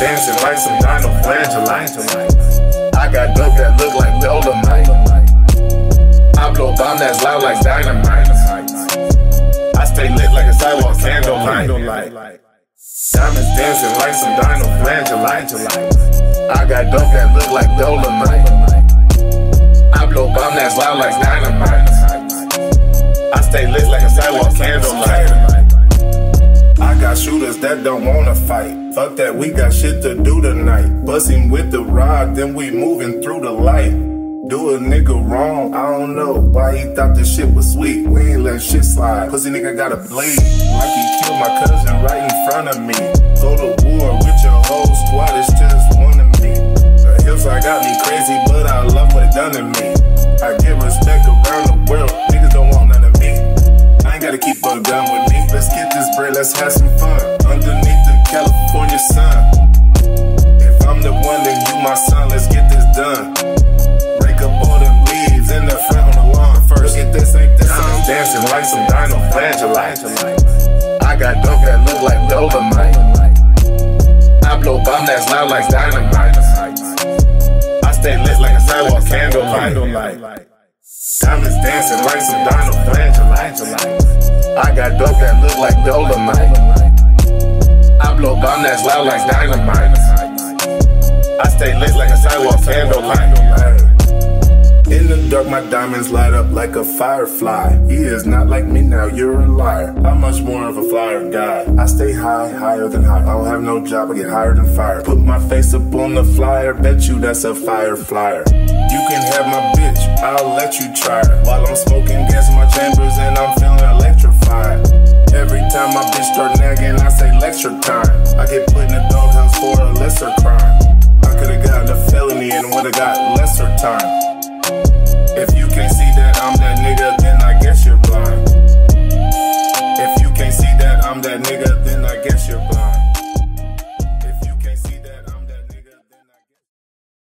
dancing like some dino flagellite. I got dope that look like Dolomite. I blow bomb that's loud like dynamite. I stay lit like a sidewalk candlelight. Diamonds dancing like some dino flagellite. I got dope that look like Dolomite. I blow bomb that's loud like dynamite. I stay lit like a sidewalk candlelight. Got shooters that don't wanna fight. Fuck that, we got shit to do tonight. Busting with the rod, then we moving through the light. Do a nigga wrong, I don't know why he thought this shit was sweet. We ain't let shit slide. Pussy nigga got a bleed. Like he killed my cousin right in front of me. Go to war with your gun with me. Let's get this bread, let's have some fun. Underneath the California sun. If I'm the one, then you my son, let's get this done. Break up all the leaves in the front on the lawn first. Look at this, ain't this I'm dancing like some dino flagellite. I got dope that look like Dolomite. I blow bomb that's loud like dynamite. I stay lit like a sidewalk candlelight. Diamonds dancing like some dino flagellite. I got dope that look like Dolomite. I blow bomb that's loud like dynamite. I stay lit like a sidewalk candlelight. In the dark, my diamonds light up like a firefly. He is not like me now, you're a liar. I'm much more of a flyer guy. I stay high, higher than high. I don't have no job, I get higher than fire. Put my face up on the flyer, bet you that's a fire flyer. You can have my bitch, I'll let you try. While I'm smoking gas in my chambers and I'm feeling electrified. Every time my bitch start nagging, I say lecture time. I get put in a doghouse for a lesser crime. I could've got a felony and would've got lesser time nigga.